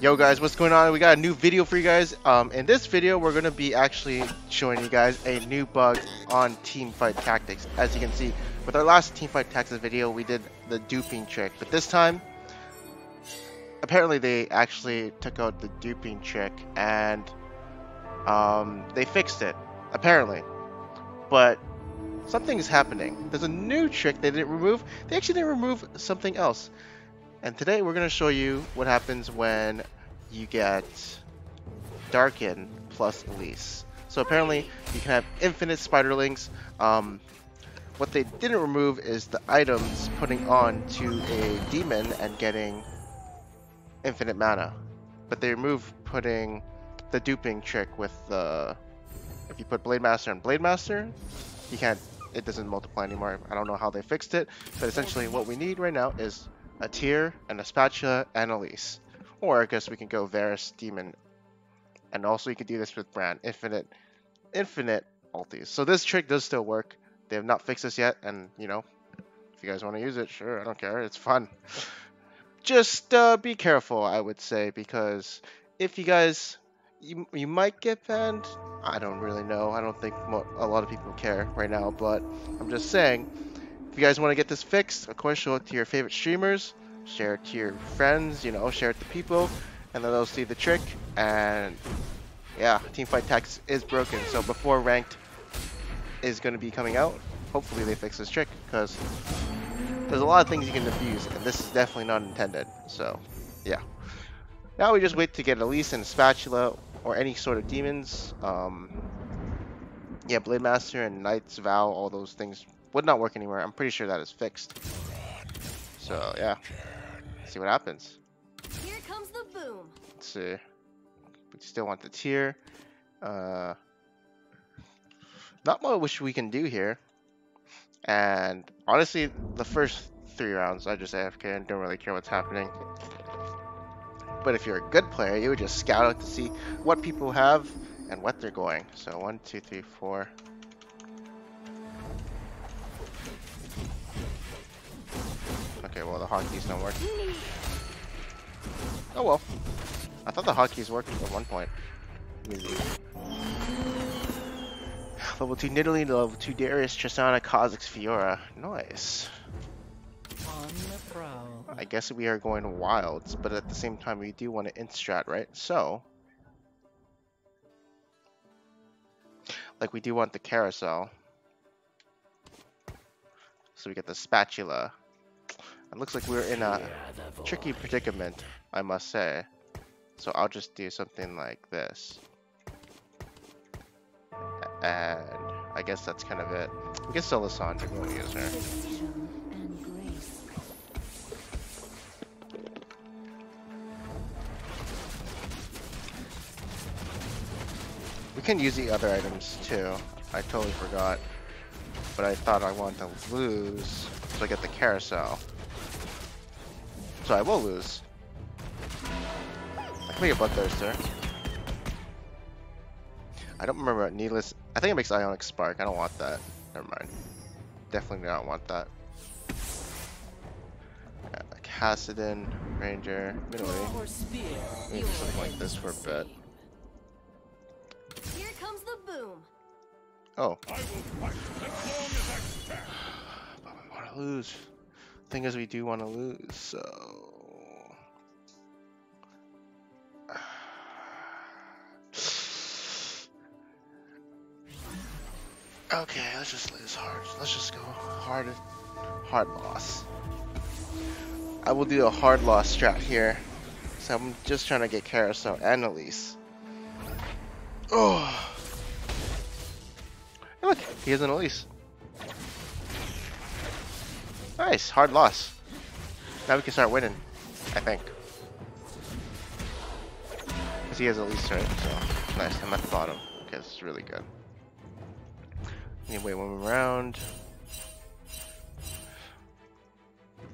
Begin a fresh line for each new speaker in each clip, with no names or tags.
Yo guys, what's going on? We got a new video for you guys. Um, in this video, we're going to be actually showing you guys a new bug on Teamfight Tactics. As you can see, with our last Teamfight Tactics video, we did the duping trick. But this time, apparently they actually took out the duping trick and um, they fixed it. Apparently. But something is happening. There's a new trick they didn't remove. They actually didn't remove something else. And today we're going to show you what happens when you get Darken plus Elise. So apparently you can have infinite spiderlings. Um, what they didn't remove is the items putting on to a demon and getting infinite mana. But they remove putting the duping trick with the... If you put Blade Master and Blade Master, you can't... It doesn't multiply anymore. I don't know how they fixed it, but essentially what we need right now is a Tear, and a Spatula, and a Elise. Or I guess we can go Varus, Demon, and also you can do this with Brand, Infinite, Infinite ultis. So this trick does still work. They have not fixed this yet, and you know, if you guys want to use it, sure, I don't care. It's fun. Just uh, be careful, I would say, because if you guys, you, you might get banned. I don't really know. I don't think a lot of people care right now, but I'm just saying if you guys want to get this fixed, of course, show it to your favorite streamers, share it to your friends, you know, share it to people, and then they'll see the trick. And yeah, Teamfight Tactics is broken. So before Ranked is going to be coming out, hopefully they fix this trick because there's a lot of things you can abuse, and this is definitely not intended. So yeah. Now we just wait to get Elise and Spatula or any sort of demons. Um, yeah, Blade Master and Knight's Vow, all those things would not work anymore. I'm pretty sure that is fixed. So yeah, Let's see what happens.
Here comes the boom.
Let's see. We still want the Tear. Uh, not much we can do here. And honestly, the first three rounds, I just AFK and don't really care what's happening. But if you're a good player, you would just scout out to see what people have and what they're going. So one, two, three, four. Okay, well the hotkeys don't work. Oh well. I thought the hotkeys worked at one point. Easy. Level 2 Nidalee, level 2 Darius, Tristana, Kha'Zix, Fiora. Nice. I guess we are going wilds, but at the same time we do want to instrat, right? So, like we do want the carousel. So we get the spatula. It looks like we're in a tricky predicament, I must say. So I'll just do something like this. And I guess that's kind of it. We can sell won't use her. We can use the other items too. I totally forgot. But I thought I wanted to lose, so I get the carousel so I will lose. I can make a Bloodthirster. I don't remember what Needless... I think it makes Ionic Spark. I don't want that. Never mind. Definitely don't want that. Kassadin, Ranger, Middle Maybe something like this for a bit.
Here comes the boom.
Oh. I want to lose thing is we do want to lose, so... Okay, let's just lose hard. Let's just go hard, hard loss. I will do a hard loss strat here. So I'm just trying to get Carousel and Elise. Oh. look, he has an Elise. Nice, hard loss. Now we can start winning, I think. Because he has least right, so nice. I'm at the bottom. This is really good. Anyway, one round.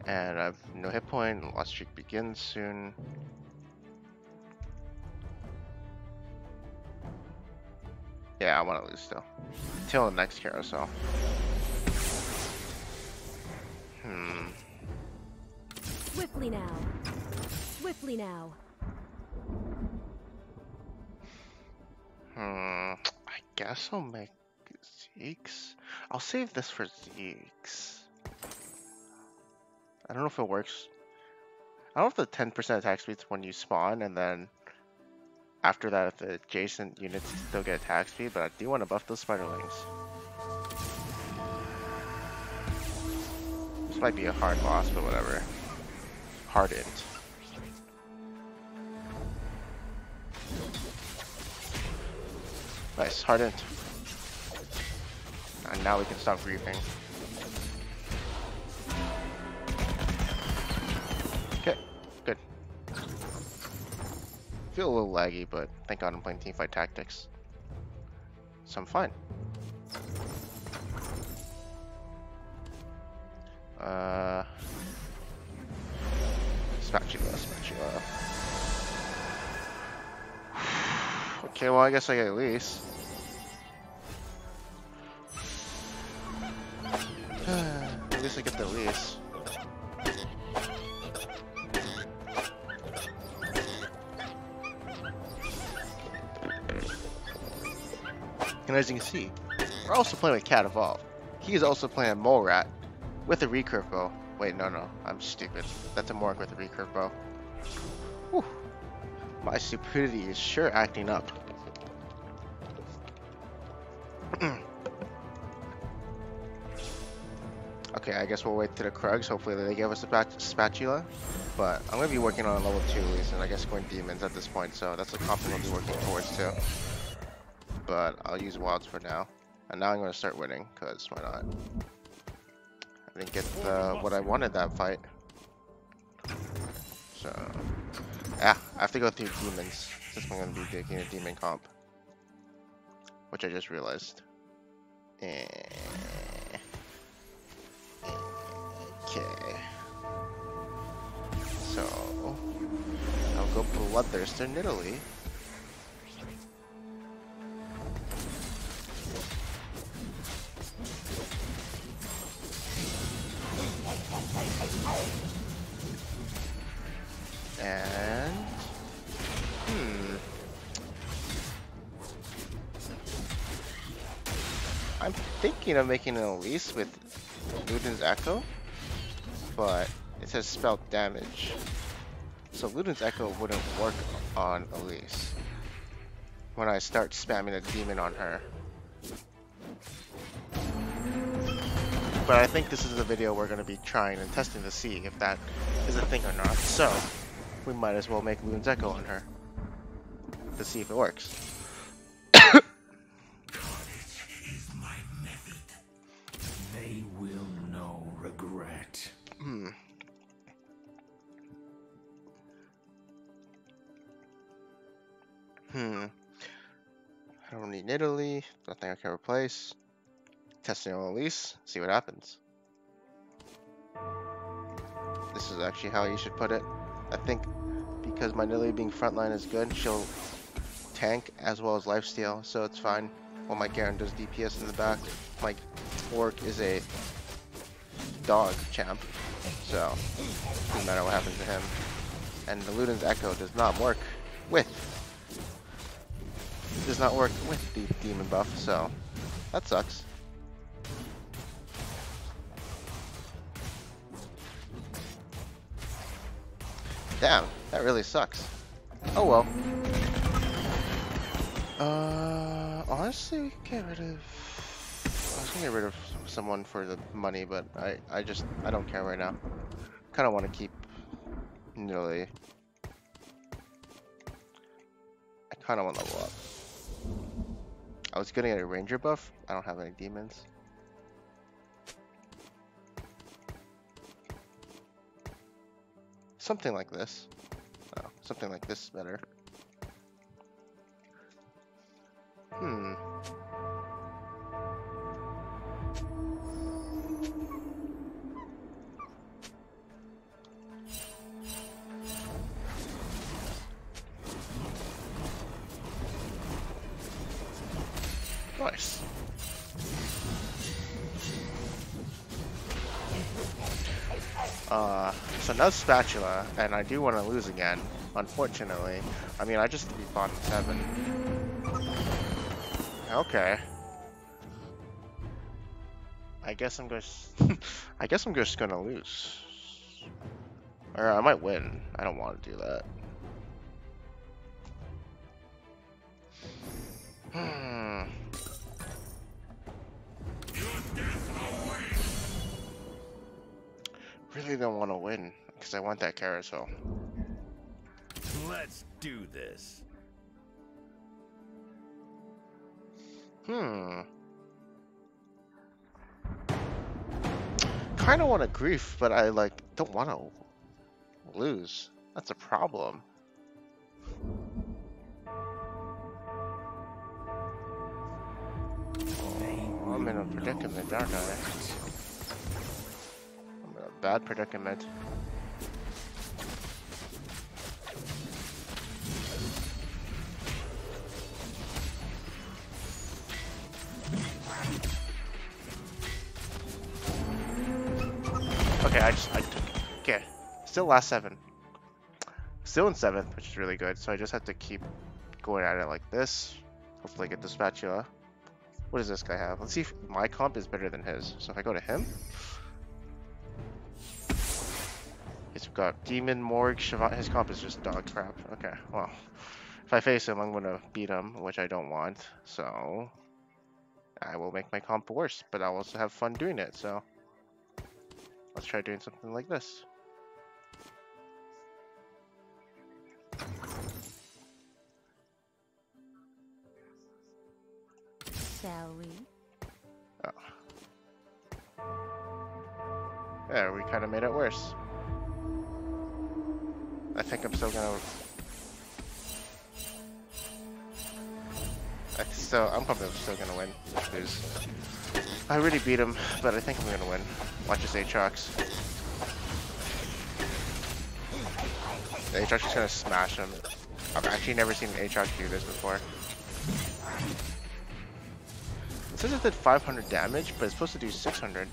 And I've no hit point, lost streak begins soon. Yeah, I want to lose still. Till the next carousel. Hmm.
Swiftly now. Swiftly now.
Hmm. I guess I'll make Zeke's. I'll save this for Zeke's. I don't know if it works. I don't know if the 10% attack speed's when you spawn, and then after that, if the adjacent units still get attack speed, but I do want to buff those spiderlings. This might be a hard boss, but whatever. Hardened. Nice, hardened. And now we can start griefing. Okay, good. Feel a little laggy, but thank god I'm playing teamfight tactics. So I'm fine. Uh, spatula, spatula. okay, well I guess I get at least. At least I get the lease. And as you can see, we're also playing with Cat Evolve. He is also playing Mole Rat with a recurve bow. Wait, no, no, I'm stupid. That's a Morg with a recurve bow. Whew. My stupidity is sure acting up. Okay, I guess we'll wait to the Krugs. Hopefully they give us a spatula. But I'm going to be working on a level 2 at and I guess going demons at this point, so that's a confident I'll be working towards too. But I'll use wilds for now. And now I'm going to start winning, because why not? I didn't get the, what I wanted that fight. So, yeah, I have to go through demons, since I'm going to be taking a demon comp. Which I just realized. Eh. Okay. So, I'll go Bloodthirster in Italy. And hmm. I'm thinking of making an Elise with Luden's Echo, but it says spell damage. So Luden's Echo wouldn't work on Elise when I start spamming a demon on her. But I think this is a video we're going to be trying and testing to see if that is a thing or not. So, we might as well make Luden's Echo on her to see if it works. I Italy. Nothing I can replace. Testing on Elise. See what happens. This is actually how you should put it. I think because my Nilly being frontline is good, she'll tank as well as lifesteal, so it's fine. While my Garen does DPS in the back. My Orc is a dog champ, so doesn't matter what happens to him. And the Luden's Echo does not work with does not work with the demon buff, so that sucks. Damn, that really sucks. Oh well. Uh, honestly, get rid of. I was gonna get rid of someone for the money, but I, I just, I don't care right now. Kind of want to keep nearly. I kind of want to level up. I was gonna get a ranger buff. I don't have any demons. Something like this. Oh, something like this is better. Hmm. So no spatula, and I do want to lose again, unfortunately. I mean, I just beat bottom 7. Okay. I guess I'm just. I guess I'm just gonna lose. Or I might win. I don't want to do that. Hmm. Really don't want to win because I want that carousel.
Let's do this.
Hmm. Kind of want to grief, but I like don't want to lose. That's a problem. Oh, I'm in a predicament, aren't I? Bad predicament. Okay, I just I took okay. Still last seven. Still in seventh, which is really good. So I just have to keep going at it like this. Hopefully I get the spatula. What does this guy have? Let's see if my comp is better than his. So if I go to him. He's got Demon, Morg, Shyvana. His comp is just dog crap. Okay, well. If I face him, I'm gonna beat him, which I don't want. So I will make my comp worse, but I'll also have fun doing it, so let's try doing something like this.
Shall we? Oh.
There, we kind of made it worse. I think I'm still gonna. I still, I'm probably still gonna win. I really beat him, but I think I'm gonna win. Watch this Aatrox. The Aatrox is gonna smash him. I've actually never seen an Aatrox do this before. It says it did 500 damage, but it's supposed to do 600.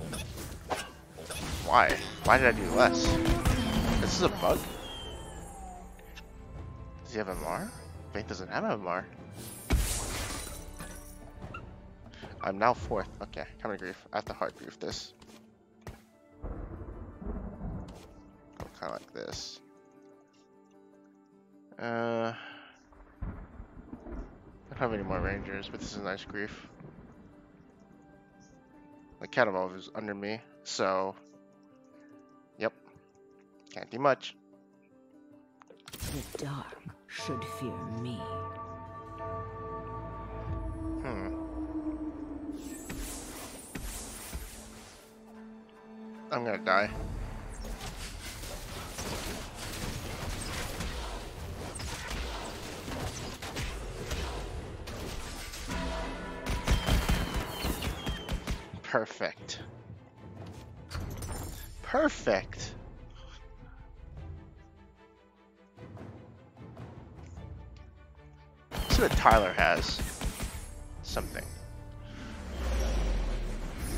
Why? Why did I do less? This is a bug? Does he have MR? Faith doesn't have MR. I'm now fourth. Okay, come to grief. I have to hard grief this. Go kind of like this. Uh, I don't have any more rangers, but this is a nice grief. The cat is under me, so yep, can't do much.
The dark should fear me.
Hmm. I'm gonna die. Perfect. Perfect. What Tyler has. Something.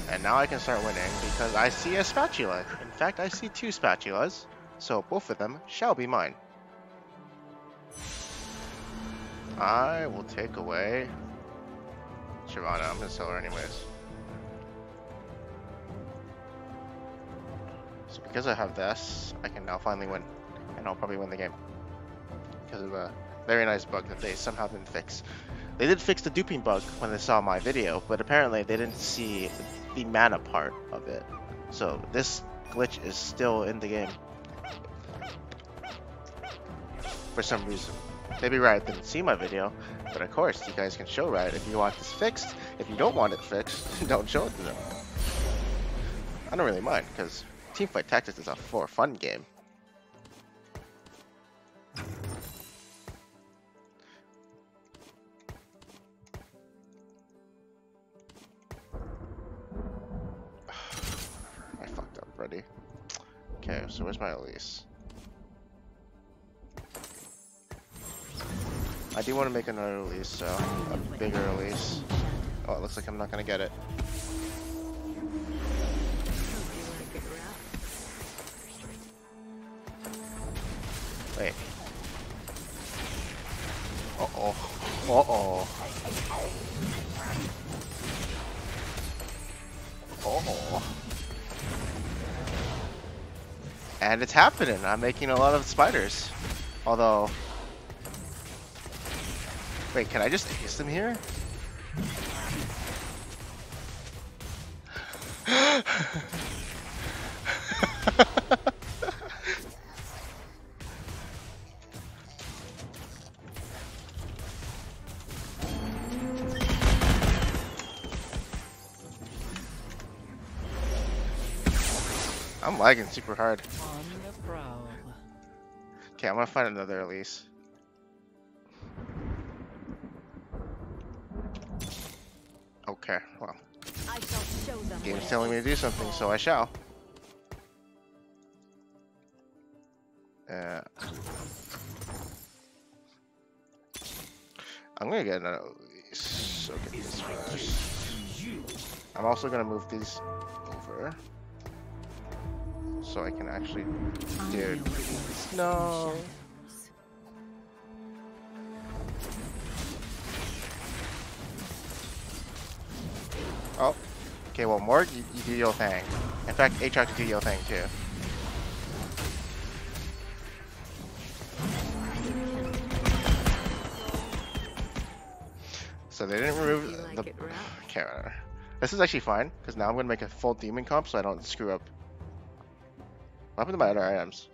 And now I can start winning because I see a spatula. In fact, I see two spatulas, so both of them shall be mine. I will take away Shyvana. I'm gonna sell her anyways. So because I have this, I can now finally win. And I'll probably win the game. Because of a very nice bug that they somehow didn't fix. They did fix the duping bug when they saw my video, but apparently they didn't see the mana part of it. So this glitch is still in the game. For some reason. Maybe Riot didn't see my video, but of course you guys can show Riot if you want this fixed. If you don't want it fixed, don't show it to them. I don't really mind, because Teamfight Tactics is a for fun game. I do want to make another release, so a bigger release. Oh, it looks like I'm not gonna get it. Wait. Uh oh. Uh oh. And it's happening. I'm making a lot of spiders. Although. Wait, can I just ace them here? I'm lagging super hard.
On the prowl.
Okay, I'm gonna find another Elise. Okay, well,
I shall show them.
game's
what
telling me to do something, so. I shall. Uh, I'm gonna get another Elise. So get this first. I'm also gonna move these over. So I can actually
I
Dude.
know what lurks in the
No. Oh. Okay, well, Morg, you, you do your thing. In fact, Aatrox, you do your thing too. So they didn't remove
like
the.
it rough?
Okay, whatever. This is actually fine because now I'm gonna make a full demon comp so I don't screw up. What happened to my other items?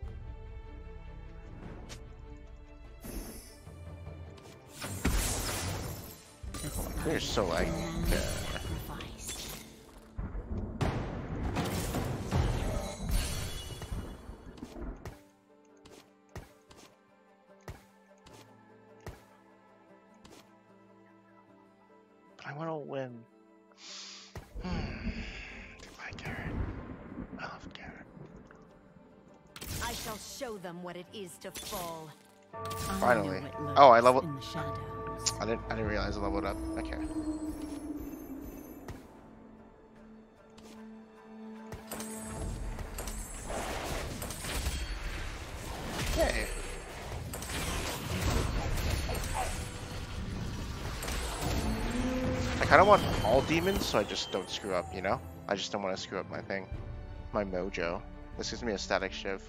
You're so. But I want to win.
Shall show them what it is to fall.
Finally.
what
Oh, I
leveled.
level-
in the shadows.
I didn't. I didn't realize I leveled up. Okay. Okay. I kind of want all demons, so I just don't screw up. You know, I just don't want to screw up my thing, my mojo. This gives me a Statikk Shiv.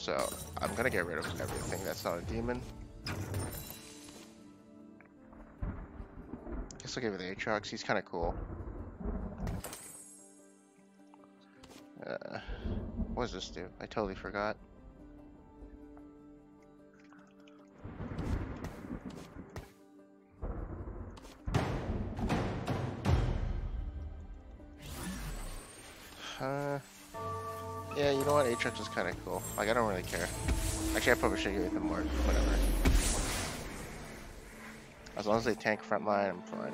So I'm gonna get rid of everything that's not a demon. Guess I'll give it the Aatrox. He's kind of cool. Uh, what does this do? I totally forgot. Aatrox is kind of cool. Like, I don't really care. Actually, I probably should get them more. Whatever. As long as they tank front line, I'm fine.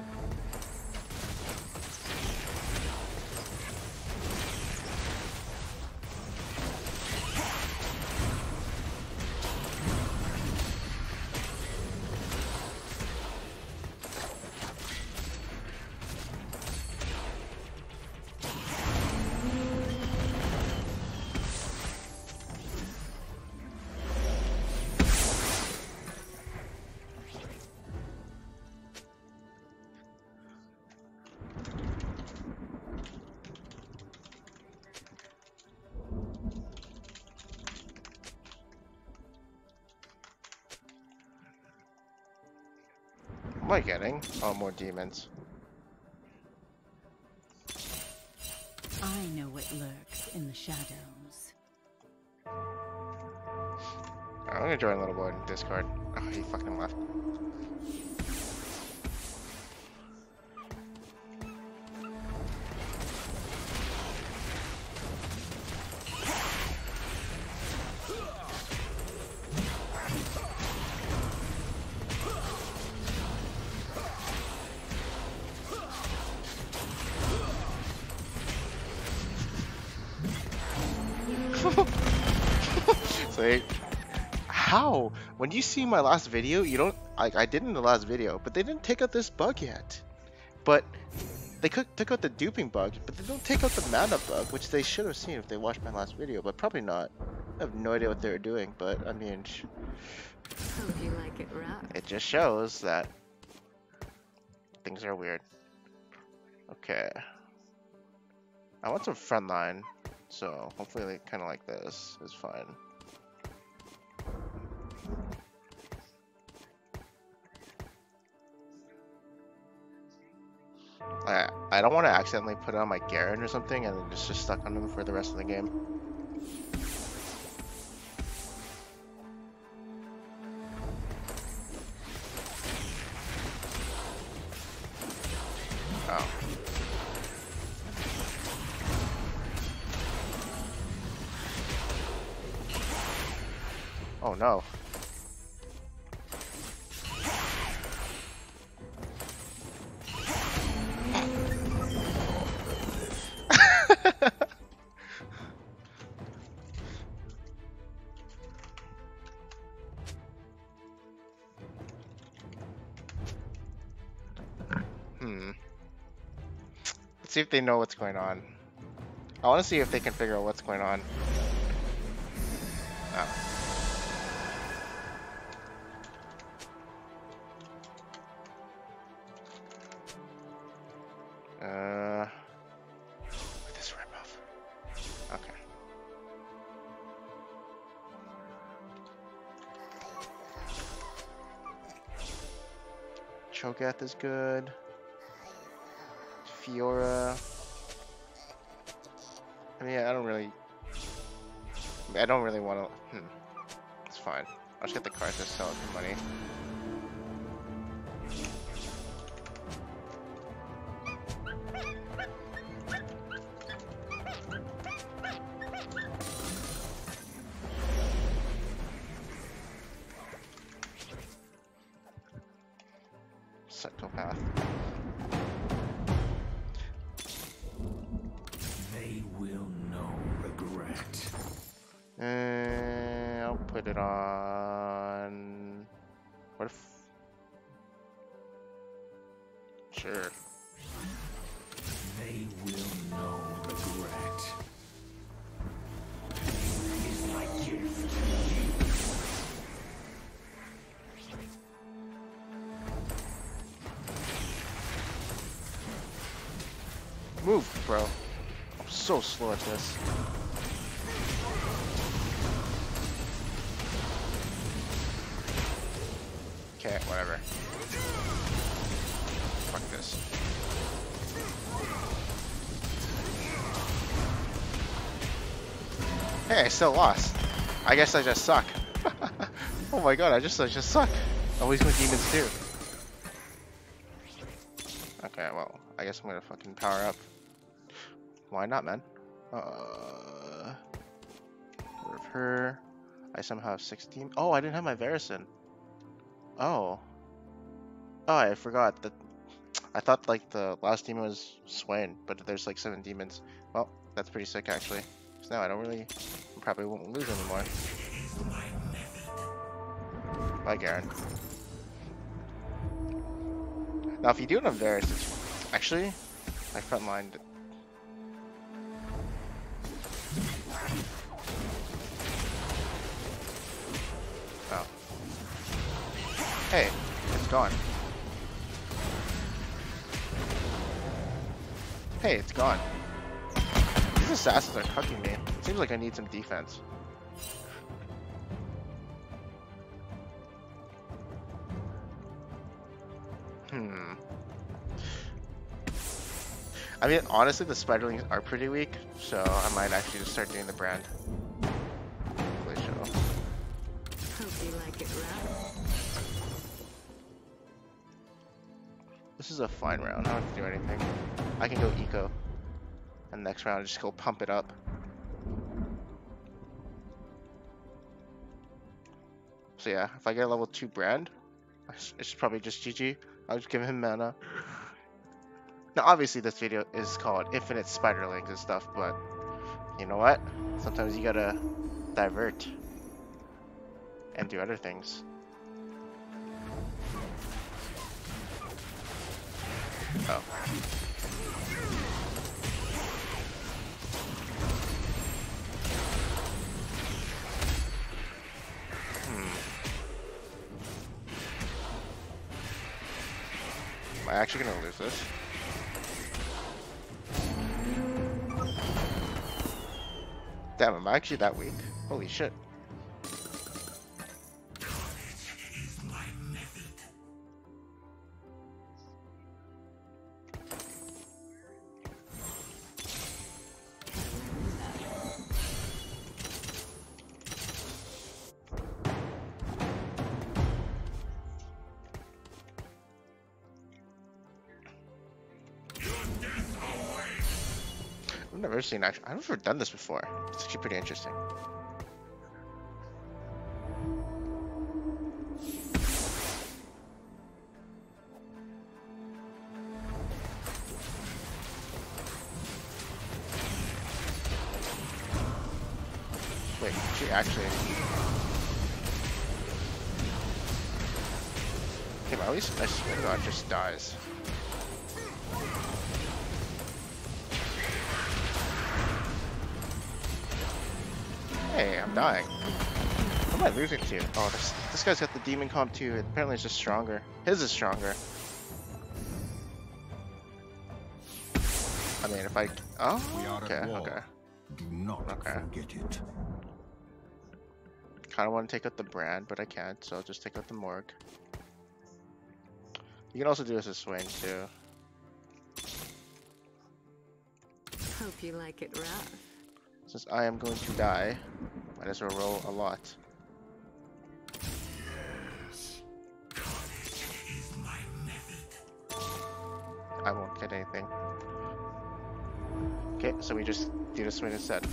Getting? Oh, more demons.
I know what lurks in the shadows.
I'm gonna join a Little Boy in Discord. Oh, he fucking left. When you see my last video, you don't like I did in the last video, but they didn't take out this bug yet. But they could, took out the duping bug, but they don't take out the mana bug, which they should have seen if they watched my last video, but probably not. I have no idea what they were doing, but I mean, sh-
Hope you like it
it just shows that things are weird. Okay. I want some front line, so hopefully like, kind of like this is fine. I, I don't want to accidentally put it on my Garen or something and then it's just stuck on him for the rest of the game. See if they know what's going on. I want to see if they can figure out what's going on. Oh. Uh, this. Okay. Cho'Gath is good. Fiora. I mean, I don't really. I don't really want to. Hmm. It's fine. I'll just get the cards to sell it for money. Sure.
They will know regret. Is my gift.
Move, bro. I'm so slow at this. Okay, whatever. This. Hey, I still lost. I guess I just suck. oh my god, I just I just suck. Always with demons too. Okay, well, I guess I'm gonna fucking power up. Why not, man? Uh, of her. I somehow have 16. Oh, I didn't have my Varison. Oh. Oh, I forgot that. I thought like the last demon was Swain, but there's like seven demons. Well, that's pretty sick actually. So now I don't really, probably won't lose anymore. Bye, Garen. Now, if you do it on Varus, it's actually my front line. d- Oh. Hey, it's gone. Hey, it's gone. These assassins are cucking me. It Seems like I need some defense. Hmm. I mean, honestly, the spiderlings are pretty weak, so I might actually just start doing the Brand. Glacial.
Hope like.
This is a fine round. I don't have to do anything. I can go eco. And next round, just go pump it up. So yeah, if I get a level 2 Brand, it's probably just GG. I'll just give him mana. Now, obviously, this video is called Infinite Spider Spiderlings and stuff, but you know what? Sometimes you gotta divert and do other things. Oh. Actually gonna lose this? Damn, am I actually that weak? Holy shit. Never seen. I've never done this before. It's actually pretty interesting. Wait, she actually. Okay, at least I just dies. What am I losing to? Oh, this this guy's got the demon comp too. Apparently, it's just stronger. His is stronger. I mean, if I oh
We are
okay
at war.
okay.
Do not
Okay.
forget it.
Kind of want to take out the Brand, but I can't, so I'll just take out the Morg. You can also do this as Swain too.
Hope you like it rough.
Since I am going to die, might as well roll a lot. I won't get anything. Okay, so we just do the Swain instead.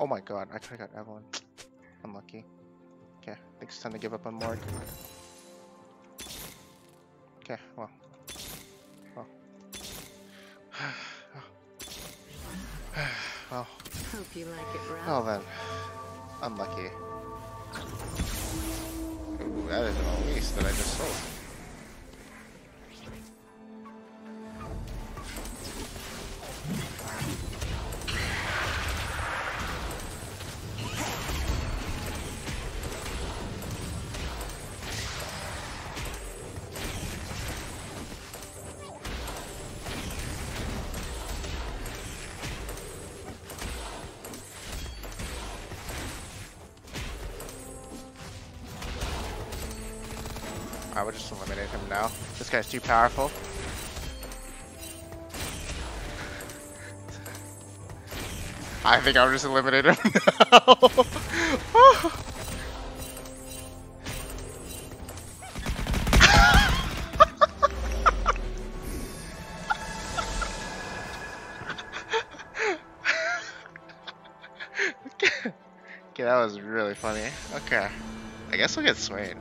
Oh my god, I could've got Evelynn. Unlucky. Okay, I think it's time to give up on Morg. Okay, well. Well. well,
Hope you like it rough.
well then. Unlucky. Ooh, that is an Elise that I just sold. I would just eliminate him now. This guy's too powerful. I think I'll just eliminate him now. okay, that was really funny. Okay. I guess we'll get Swain.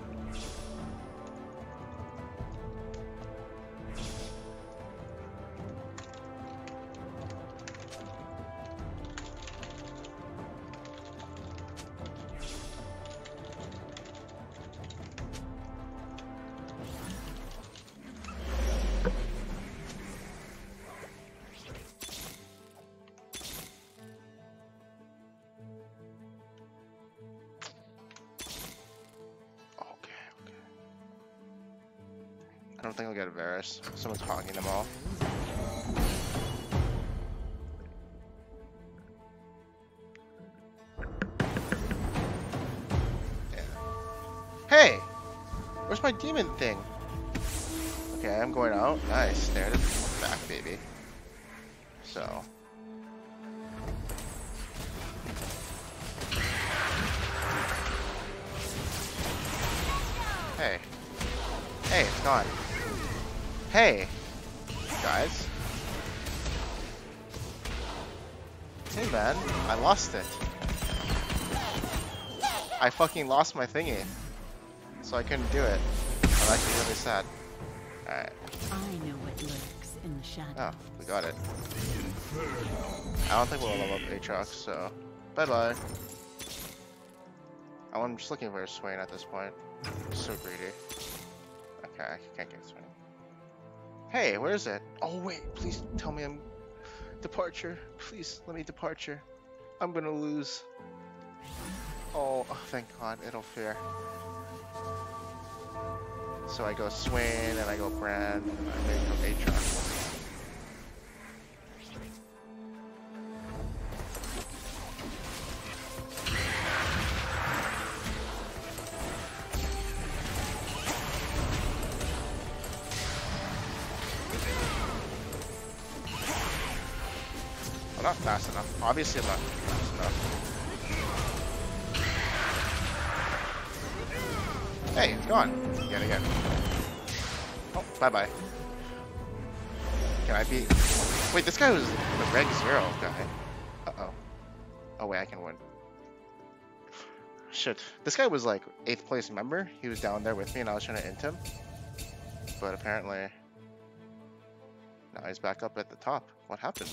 Don't think I'll get a Varus. Someone's hogging them all. Hey! Where's my demon thing? Okay, I'm going out. Nice. There it is. Back, baby. So. Hey. Hey, it's gone. Hey, guys. Hey man, I lost it. I fucking lost my thingy. So I couldn't do it. I'm actually really sad. Alright.
I know what lurks in the shadows.
Oh, we got it. I don't think we'll level up Aatrox, so bye bye. Oh, I'm just looking for a Swain at this point. I'm so greedy. Okay, I can't get Swain. Hey, where is it? Oh wait, please tell me I'm departure. Please let me departure. I'm gonna lose. Oh, oh thank God, it'll fear. So I go Swain and I go Brand and I make go Aatrox. Obviously, I'm not enough. Hey, it's gone. Yet again. Oh, bye bye. Can I be. Wait, this guy was the Reg Zero guy. Uh oh. Oh, wait, I can win. Shit. This guy was like 8th place member. He was down there with me and I was trying to int him. But apparently. Now he's back up at the top. What happened?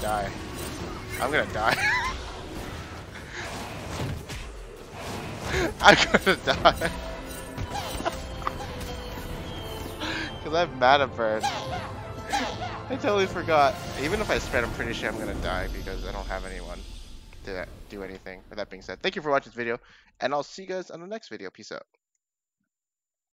Gonna die. I'm gonna die. I'm gonna die. Cause I have Mana Burn. I totally forgot. Even if I spread, I'm pretty sure I'm gonna die because I don't have anyone to do anything. With that being said, thank you for watching this video, and I'll see you guys on the next video. Peace out.